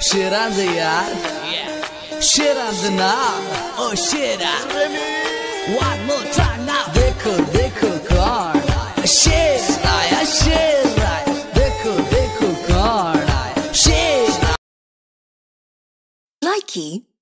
Şirandı ya Şirandı na O oh, şira One more time now. Dekho dekho karna Şira ya şira Dekho dekho Likey.